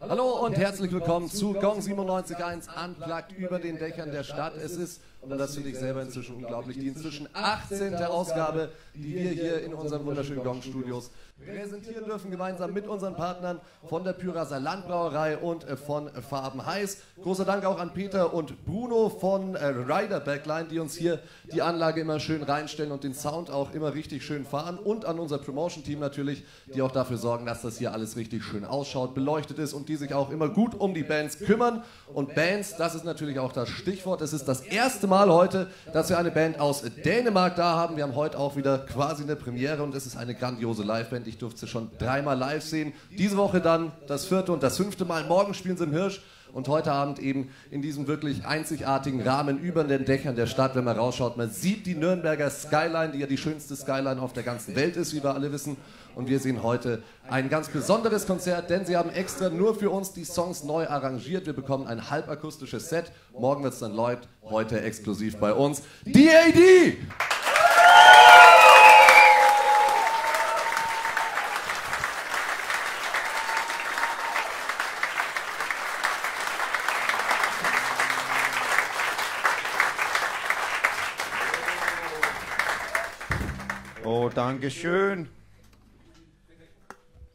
Hallo und herzlich willkommen zu Gong 97.1 Unplugged über den Dächern der Stadt. Es ist, und das finde ich selber inzwischen unglaublich, die inzwischen 18. Ausgabe, die wir hier in unseren wunderschönen Gong-Studios präsentieren dürfen, gemeinsam mit unseren Partnern von der Pyraser Landbrauerei und äh, von Farben Heiß. Großer Dank auch an Peter und Bruno von äh, Rider Backline, die uns hier die Anlage immer schön reinstellen und den Sound auch immer richtig schön fahren. Und an unser Promotion-Team natürlich, die auch dafür sorgen, dass das hier alles richtig schön ausschaut, beleuchtet ist und die sich auch immer gut um die Bands kümmern. Und Bands, das ist natürlich auch das Stichwort. Es ist das erste Mal heute, dass wir eine Band aus Dänemark da haben. Wir haben heute auch wieder quasi eine Premiere und es ist eine grandiose Liveband. Ich durfte sie schon dreimal live sehen. Diese Woche dann das vierte und das fünfte Mal. Morgen spielen sie im Hirsch. Und heute Abend eben in diesem wirklich einzigartigen Rahmen über den Dächern der Stadt, wenn man rausschaut, man sieht die Nürnberger Skyline, die ja die schönste Skyline auf der ganzen Welt ist, wie wir alle wissen. Und wir sehen heute ein ganz besonderes Konzert, denn sie haben extra nur für uns die Songs neu arrangiert. Wir bekommen ein halbakustisches Set. Morgen wird es dann Lloyd, heute exklusiv bei uns. DAD! Oh, danke schön.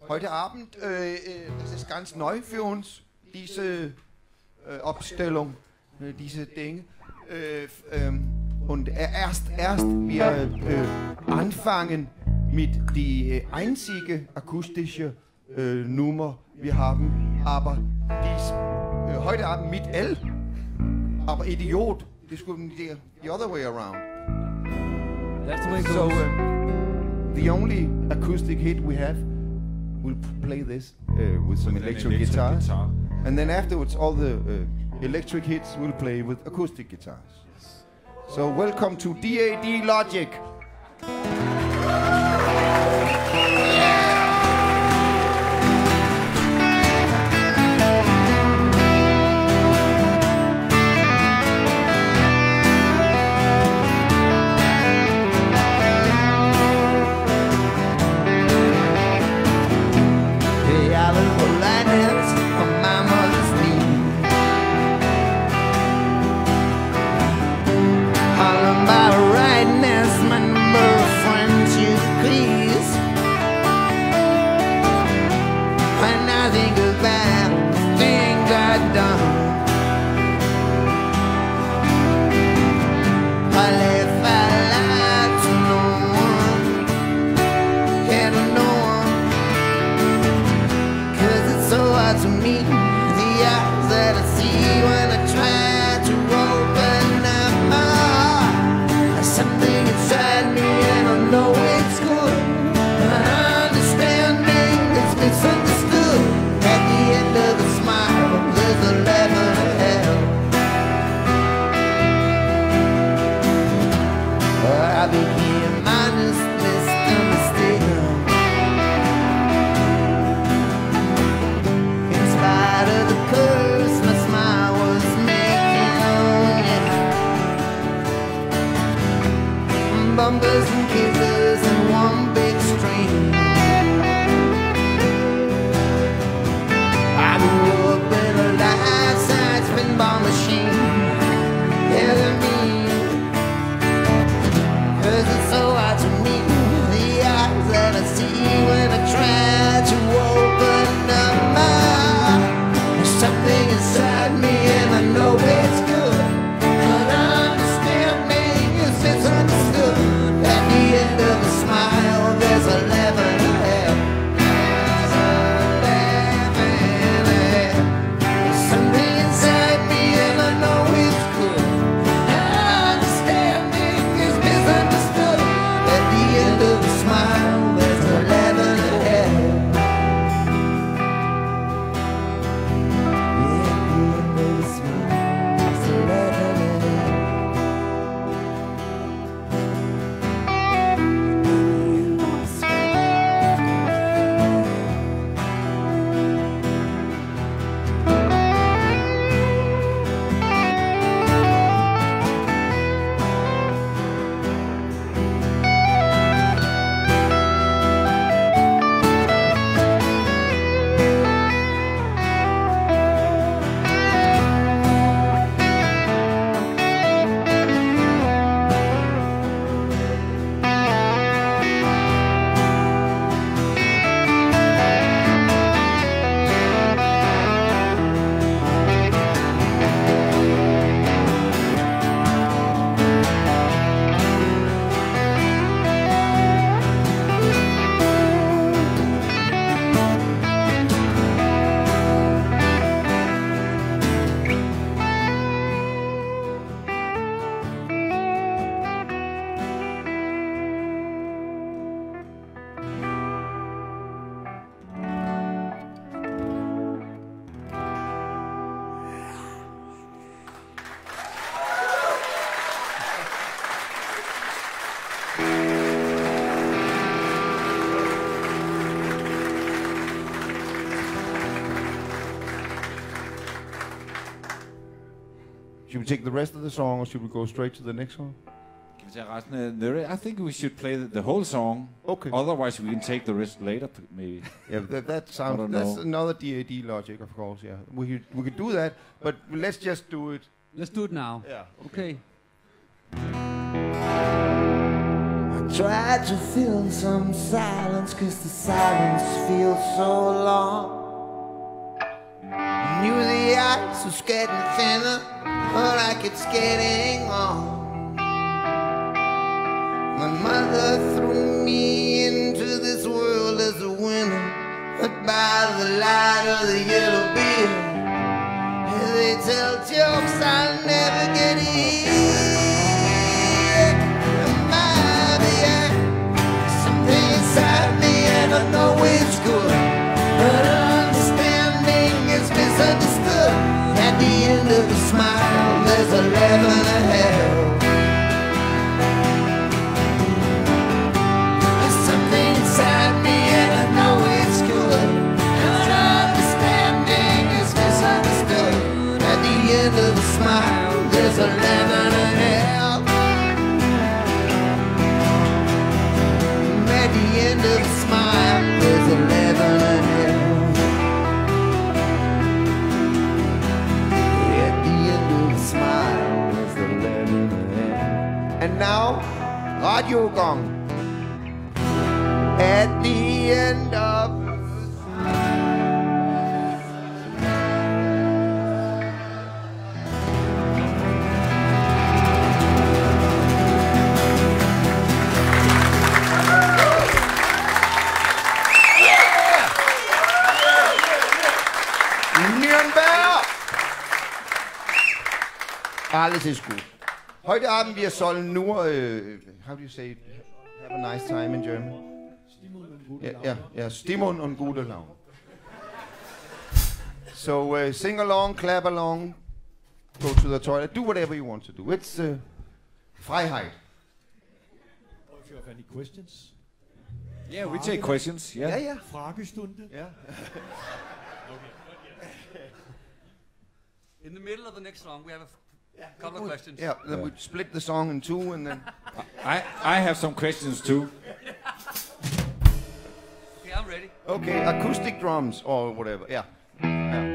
Heute Abend, äh, äh, das ist ganz neu für uns, diese äh, Abstellung, äh, diese Dinge. Äh, ähm, und erst, erst wir äh, anfangen mit die einzige akustische Nummer wir haben, aber dies heute Abend mit L, aber Idiot, das be the, the other way around. That's the way it So goes. uh, the only acoustic hit we have, we'll play this uh, with some electric, guitars, and then afterwards all the uh, electric hits we'll play with acoustic guitars. So welcome to DAD Logic. We take the rest of the song, or should we go straight to the next one? Kan vi tage resten af the, I think we should play the, the whole song. Okay. Otherwise, we can take the rest later, maybe. Yeah, that, that sounds. That's know. another DAD logic, of course. Yeah, we could we could do that, but let's just do it. Let's do it now. Yeah. Okay. Tried to fill some silence cause the silence feels so long. Knew the ice was getting thinner, but like it's getting on. My mother threw me into this world as a winner, but by the light of the yellow beer, they tell jokes I'll never get in. Smile, there's a level of Gut. Heute Abend wir sollen nur, äh, how do you say, it? have a nice time in German? Ja, ja, ja, Stimmung und gute Laune. So uh, sing along, clap along, go to the toilet, do whatever you want to do. It's uh, Freiheit. Or if you have any questions. Yeah, we take questions. Yeah. Ja, ja. Fragestunde. ja. In the middle of the next song, we have a f- couple of questions. Yeah, then we split the song in two and then... I, I have some questions too. Okay, I'm ready. Okay, acoustic drums or whatever, yeah. Thank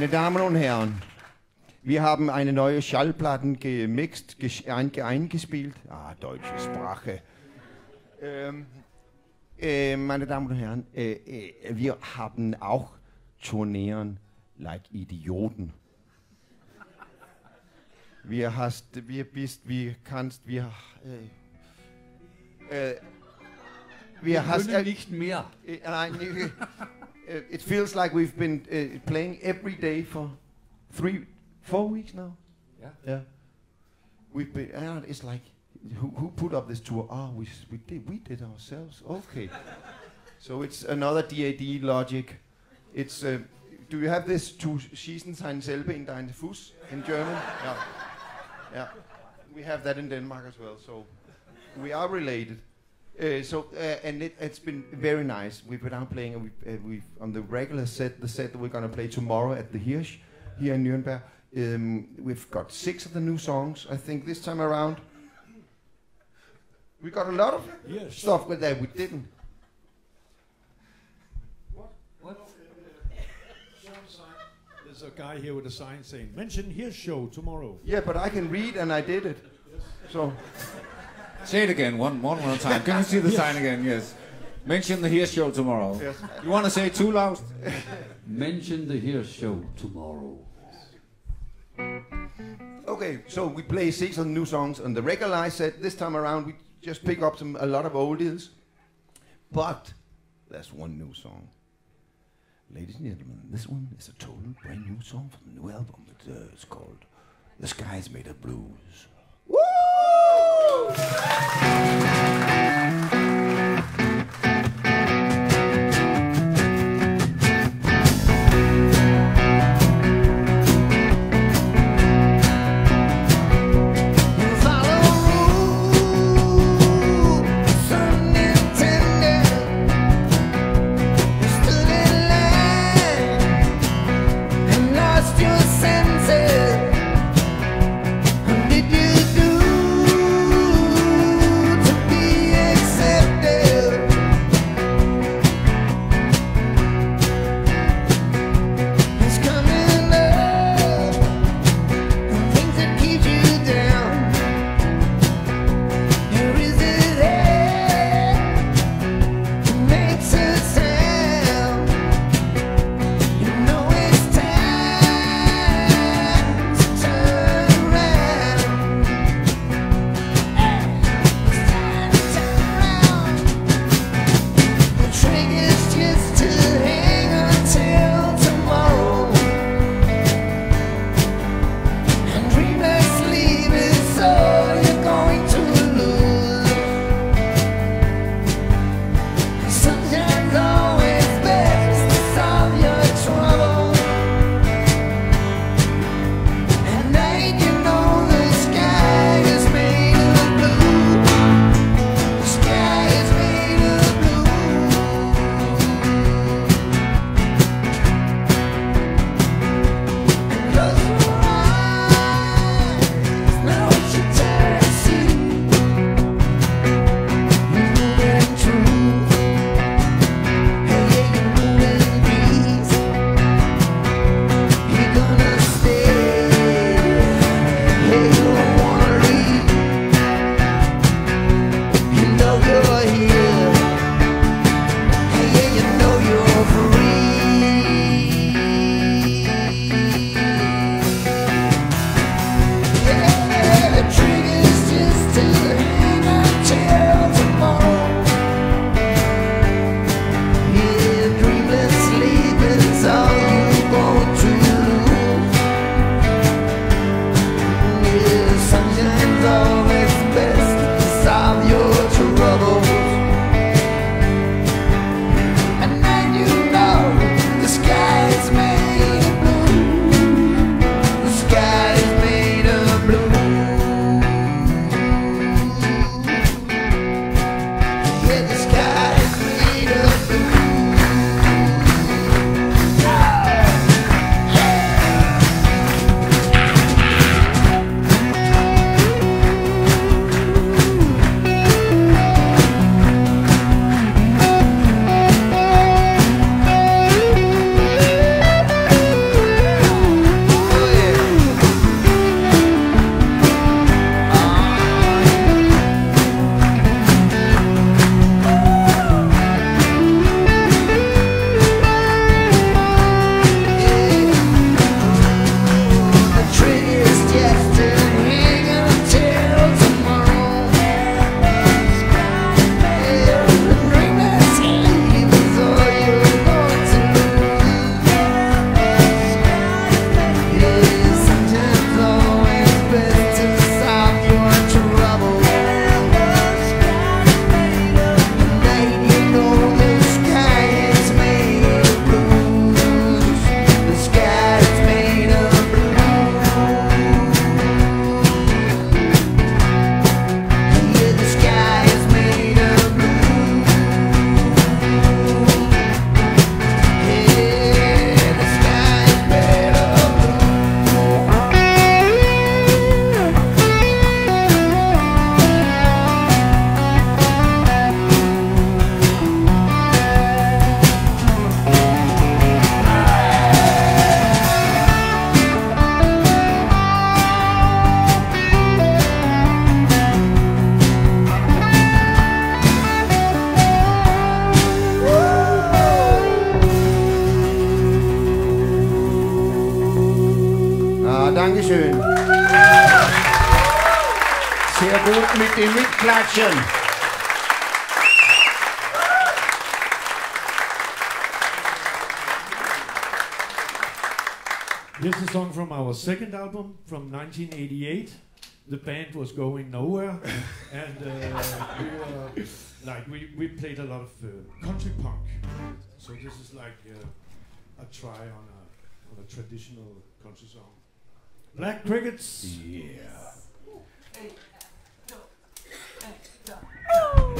Meine Damen und Herren, wir haben eine neue Schallplatten gemixt, ges- einge eingespielt. Ah, deutsche Sprache. Ähm, äh, meine Damen und Herren, äh, äh, wir haben auch Turnieren like Idioten. Wir hast, wir bist, wir kannst, wir, äh, äh, wir hast, nicht mehr. I knew- uh, it feels like we've been uh, playing every day for three, four weeks now. Yeah. Yeah. We've been. Uh, it's like who, who put up this tour? Ah, we we did we did ourselves. Okay. so it's another DAD logic. It's. Uh, do you have this to schießen sein selber in deinen Fuß in German? yeah. Yeah. We have that in Denmark as well. So we are related. Uh, so uh, and it, it's been very nice. We've been out playing, and we, uh, we've on the regular set, the set that we're gonna play tomorrow at the Hirsch here in Nuremberg. Um, we've got six of the new songs. I think this time around. We got a lot of Yes. stuff with that we didn't. What What? there's a guy here with a sign saying, mention his show tomorrow. Yeah, but I can read and I did it. Yes. So Say it again, one, one more time. Can you see the sign again? Yes. Mention the Hirsch Show tomorrow. yes. You want to say it too loud? Mention the Hirsch Show tomorrow. Okay, so we play six of the new songs on the regular set. This time around, we just pick up some a lot of oldies, but there's one new song. Ladies and gentlemen, this one is a total brand new song from the new album. It, uh, it's called "The Sky's Made of Blues." Woo! action. is a song from our second album from 1988. The band was going nowhere, and uh, we were like we, we played a lot of uh, country punk. So this is like uh, a try on a on a traditional country song. Black Crickets. Yeah. Hey. Woo!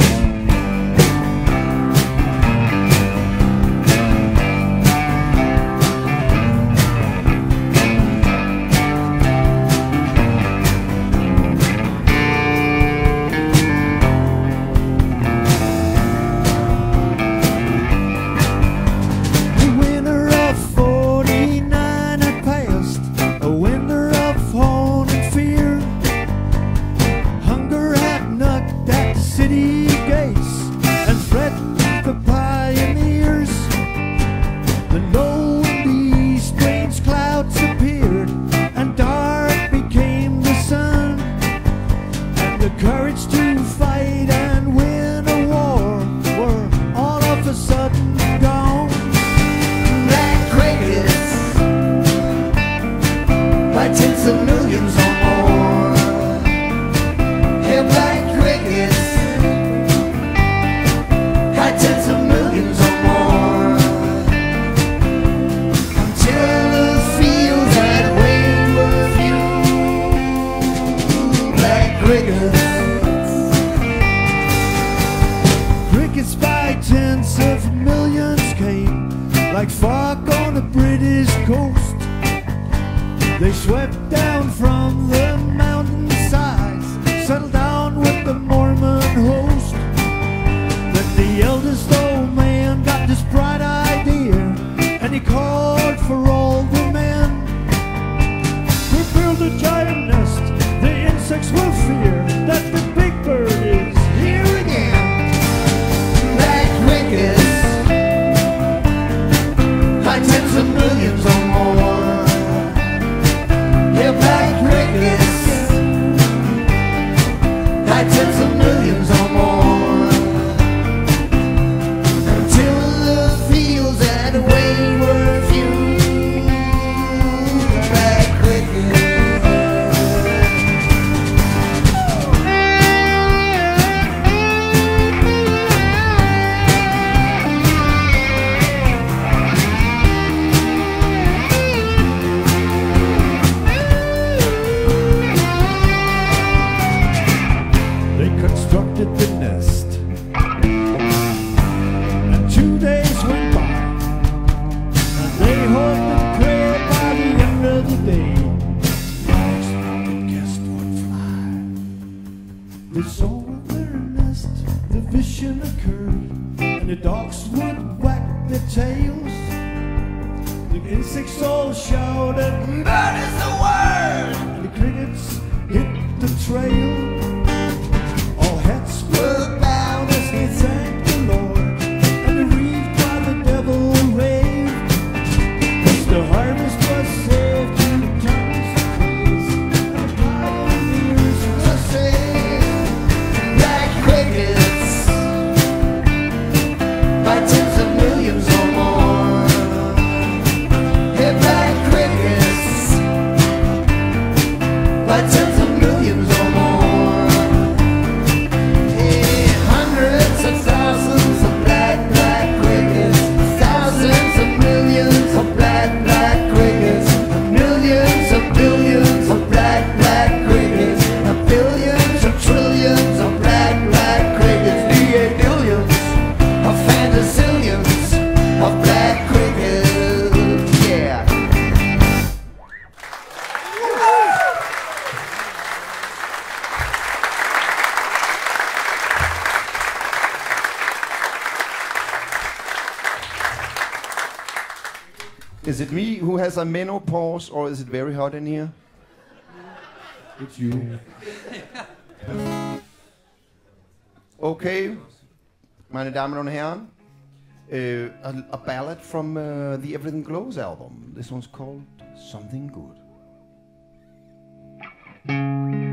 Is it me who has a menopause, or is it very hot in here? It's you. okay, meine Damen und Herren, uh, a, a, ballad from uh, the Everything Glows album. This one's called Something Good.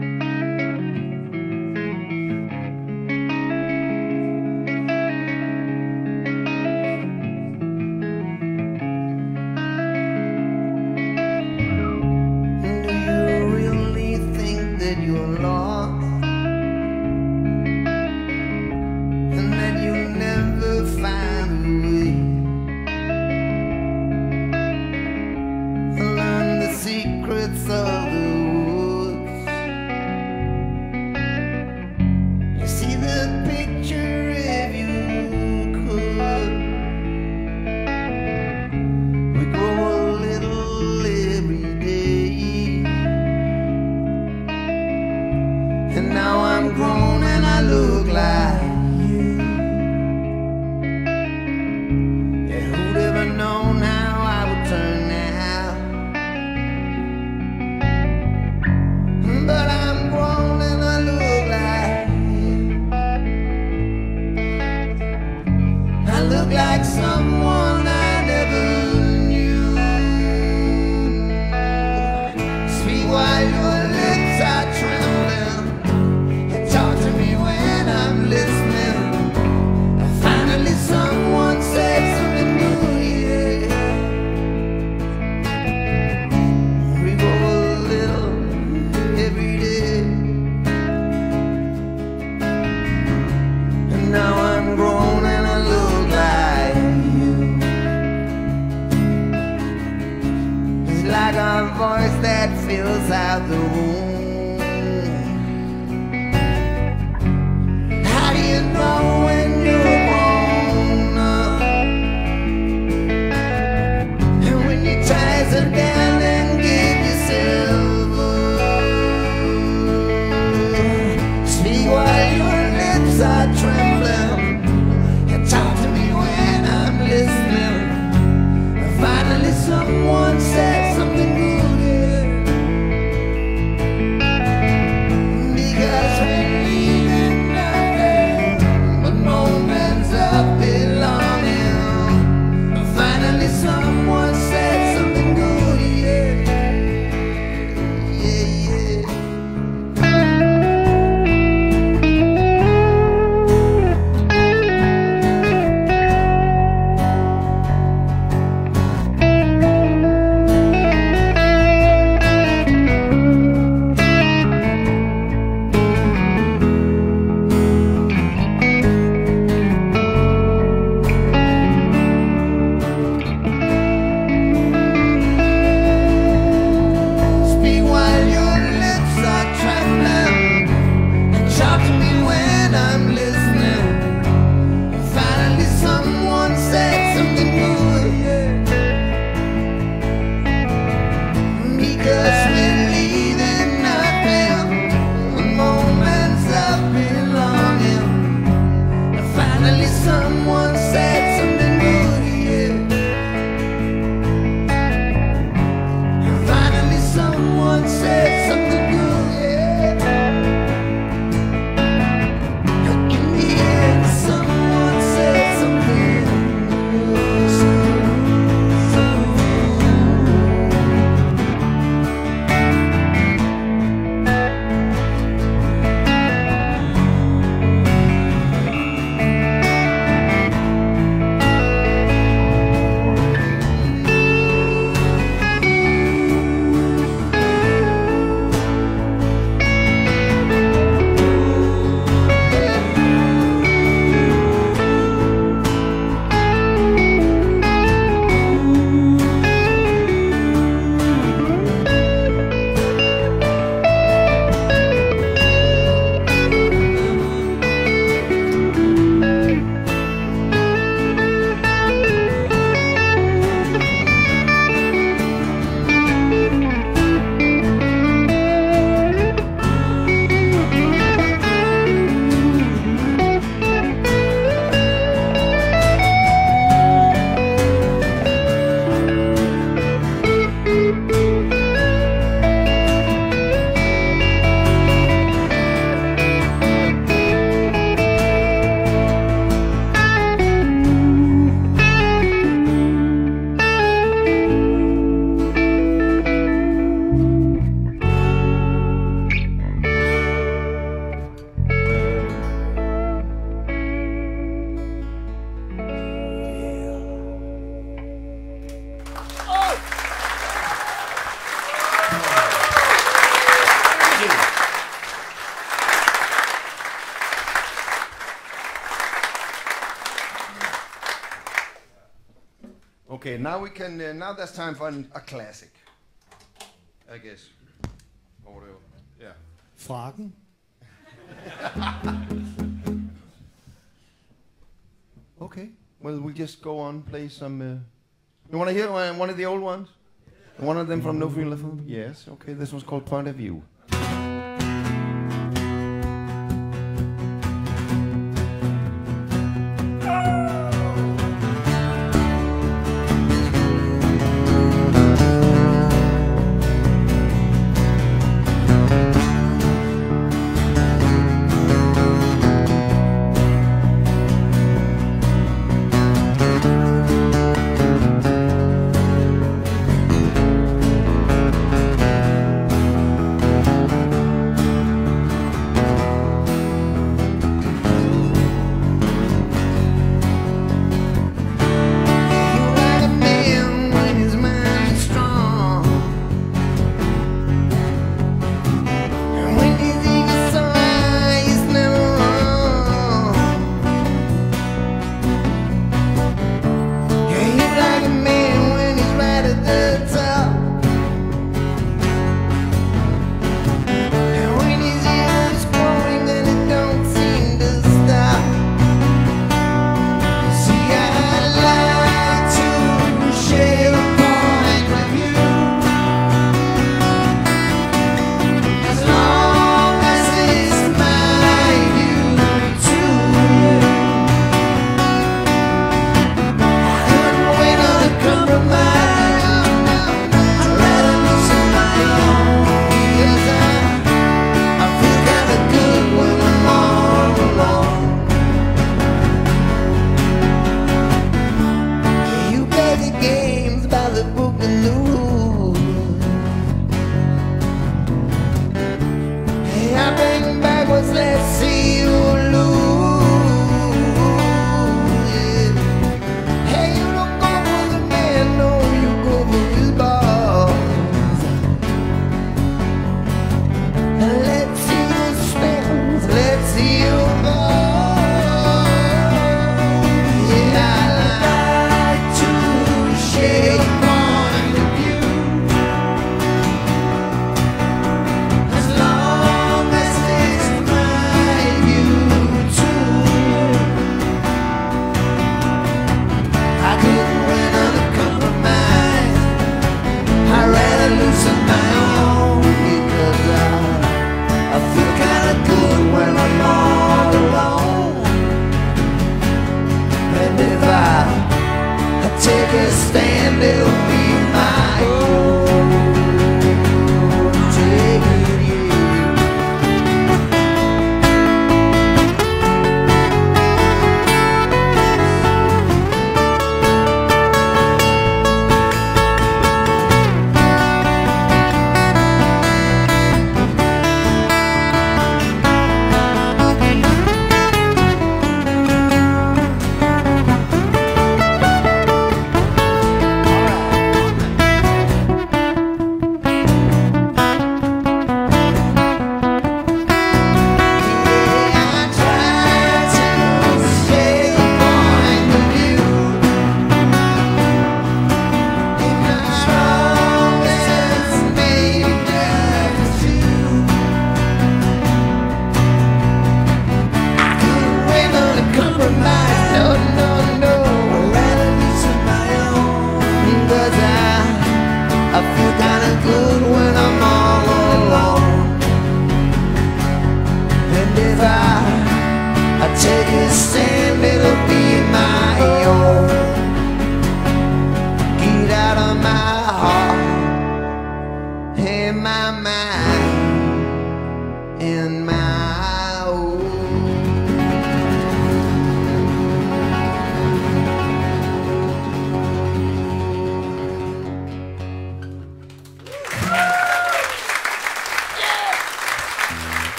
Now we can. Uh, now that's time for an, a classic. I guess. Or whatever. Yeah. Fragen? okay. Well, we'll just go on play some. Uh, you want to hear uh, one of the old ones? One of them from No Fuel Left? Yes. Okay. This one's called Point of View.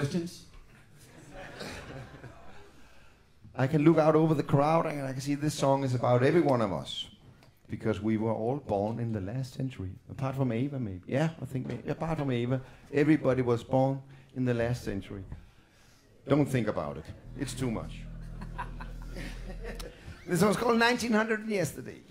questions? I can look out over the crowd and I can see this song is about every one of us. Because we were all born in the last century. Apart from Ava, maybe. Yeah, I think maybe. apart from Ava, everybody was born in the last century. Don't think about it. It's too much. this one's called 1900 Yesterday.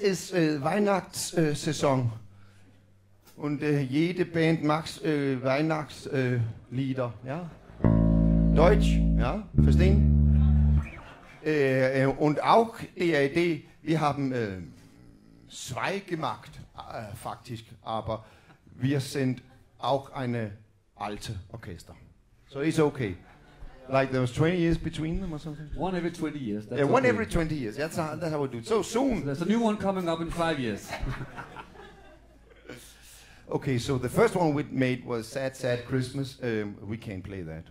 You so much. This is uh, Weihnachtssæson. Und uh, jede Band macht uh, Weihnachtslieder. Lieder, ja? Deutsch, ja? Verstehen? Äh, und auch DAD, wir haben äh, zwei gemacht, äh, faktisch, aber wir sind auch eine alte Orchester. So it's okay. Like there was 20 years between them or something? One every 20 years. That's yeah, one okay. every 20 years. That's how, that's how we do it. So soon. There's a new one coming up in five years. Okay, so the first one we made was Sad Sad Christmas. Um, we can't play that.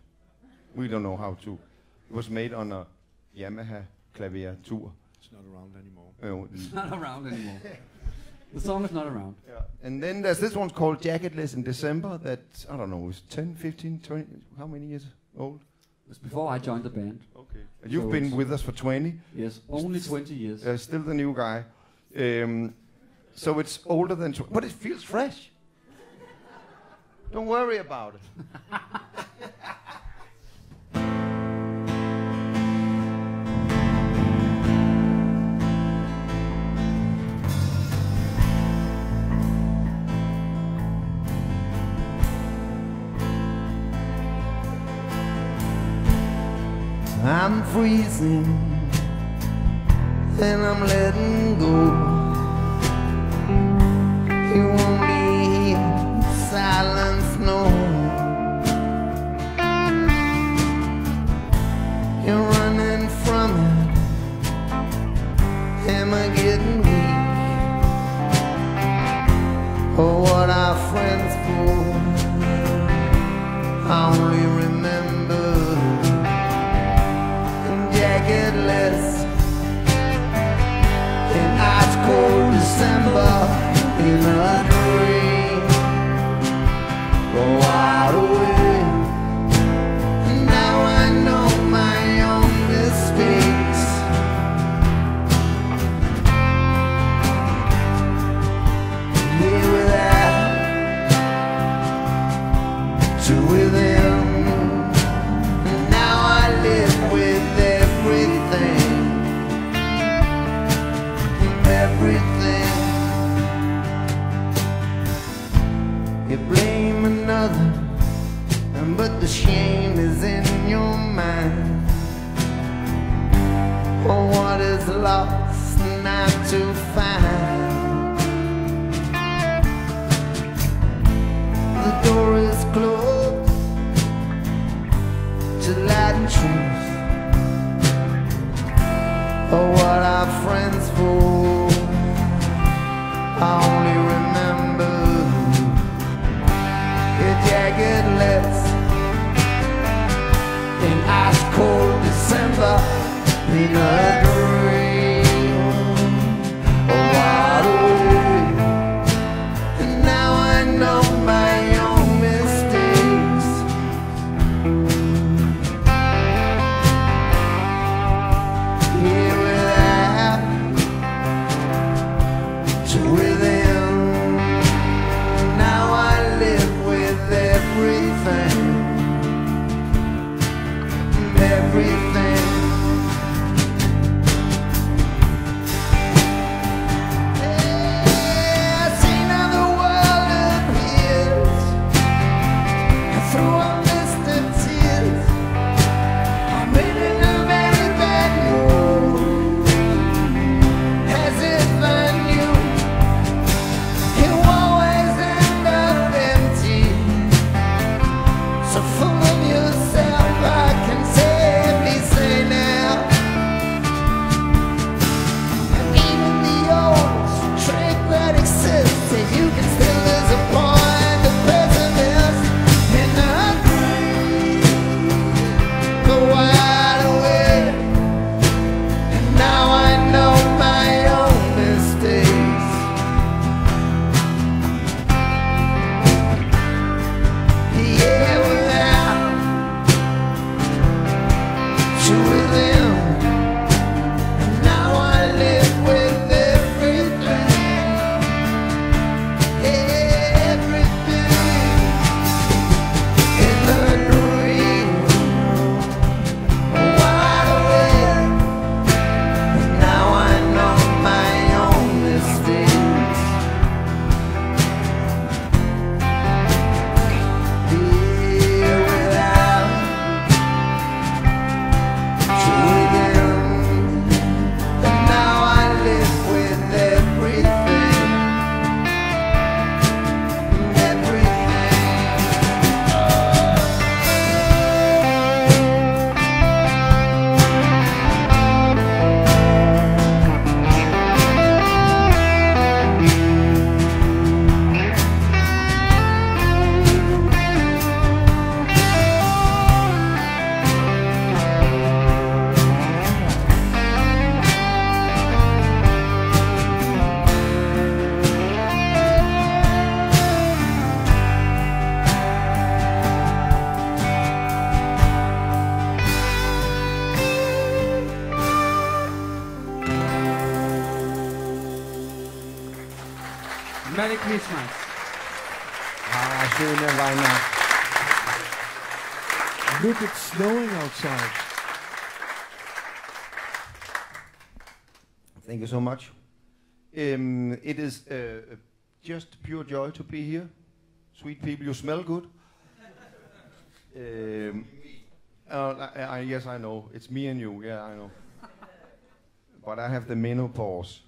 We don't know how to. It was made on a Yamaha claviatur. It's not around anymore. Uh, It's not around anymore. The song is not around. Yeah. and then there's this one called Jacketless in December that, I don't know, is 10, 15, 20, how many years old? It's before I joined the band. Okay. You've So been with us for 20. Yes, only 20 years. Uh, still the new guy. Um, so it's older than, tw- but it feels fresh. Don't worry about it. I'm freezing and I'm letting go. You won't be silence, no. You're running from it. Am I getting weak? Or what are friends for? I only Merry Christmas. Ah, schöne Weihnachten. Look, it's snowing outside. Thank you so much. Um, it is uh, just pure joy to be here. Sweet people, you smell good. Um, uh, I, I, yes, I know. It's me and you. Yeah, I know. But I have the menopause.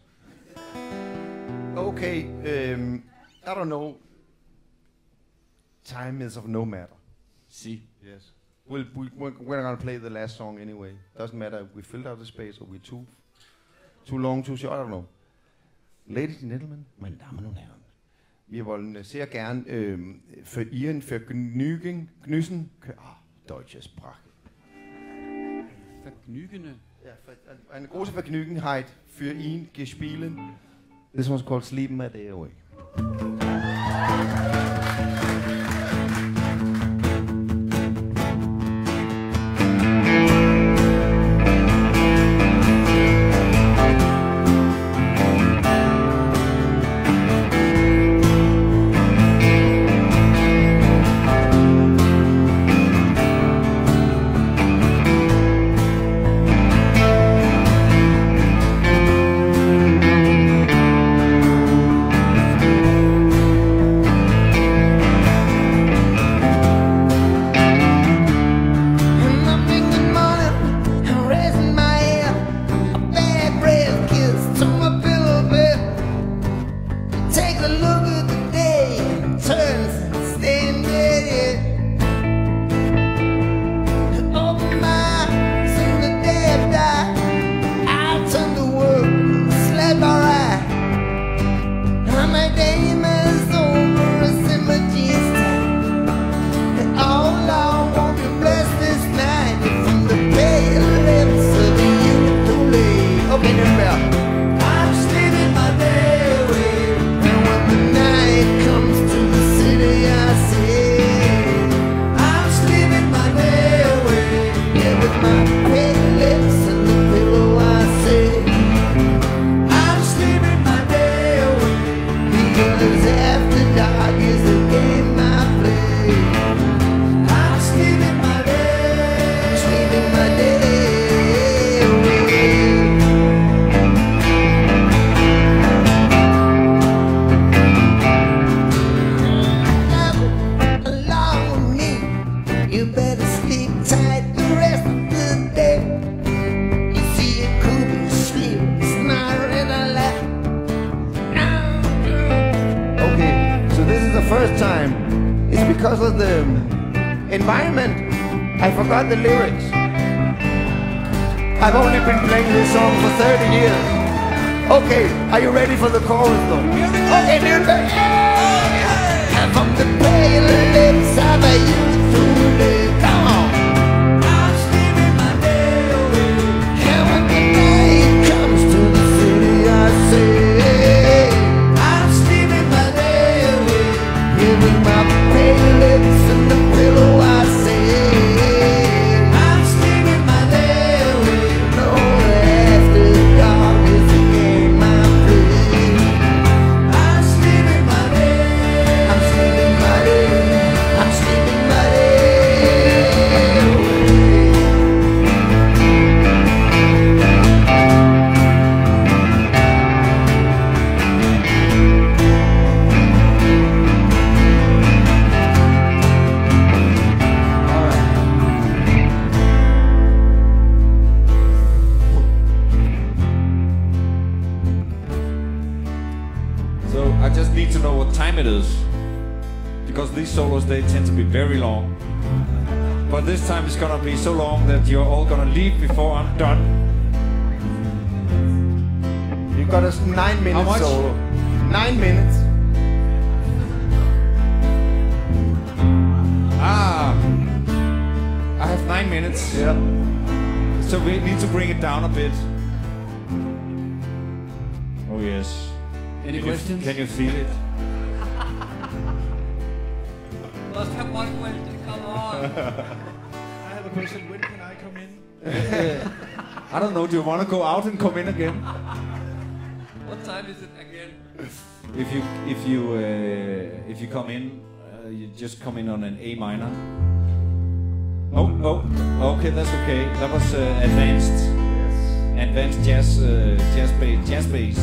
Okay, um, I don't know. Time is of no matter. See. Yes. We'll, we, we're, we're gonna play the last song anyway. Doesn't matter if we filled out the space or we're too, too long, too short. I don't know. Ladies and gentlemen, meine Damen und Herren. Wir wollen äh, sehr gern ähm, für Ihren Vergnügen, Gnüssen, ah, deutsche Sprache. Vergnügende. Ja, für, eine große Vergnügenheit für ihn gespielen. This one's called Sleep My Day Away. bit. Oh yes. Any can questions? You, can you feel it? Must have one question. Come on. I have a question. When can I come in? I don't know. Do you want to go out and come in again? What time is it again? If you if you uh, if you come in, uh, you just come in on an A minor. Oh, oh, okay, that's okay. That was uh, advanced advanced jazz, uh, jazz, bass, jazz bass.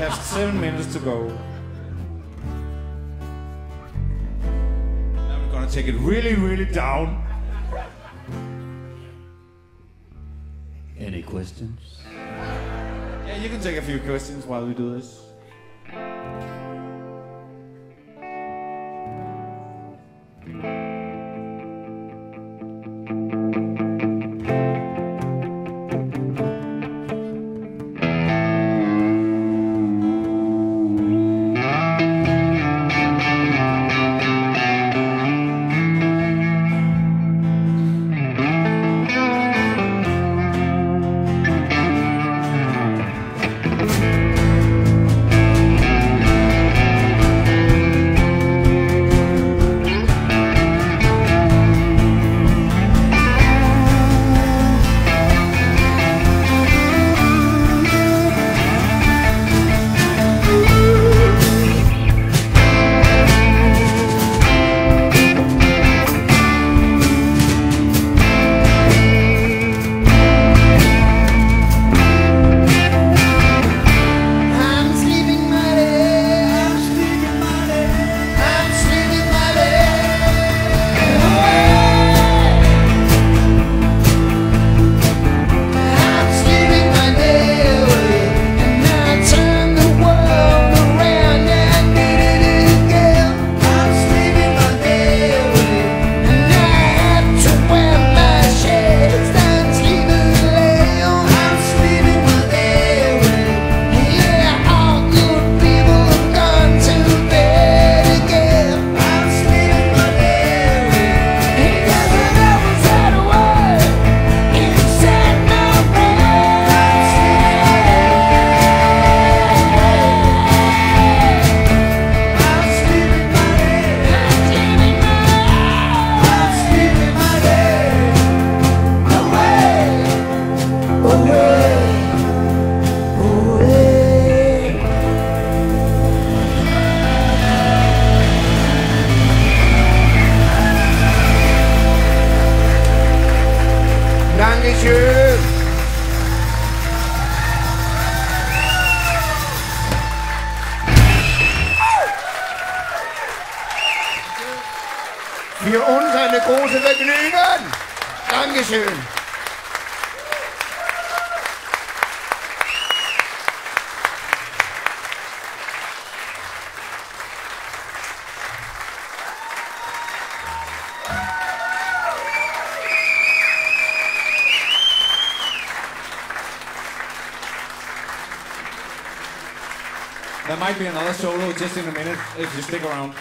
have seven minutes to go. Now we're gonna take it really, really down. Any questions? Yeah, you can take a few questions while we do this. Solo just in a minute if you stick around.